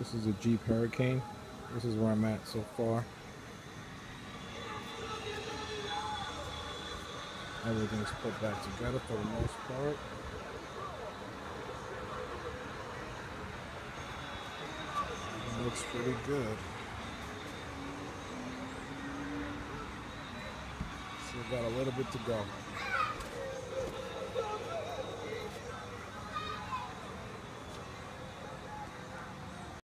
This is a Jeep Hurricane. This is where I'm at so far. Everything's put back together for the most part. It looks pretty good. Still got a little bit to go.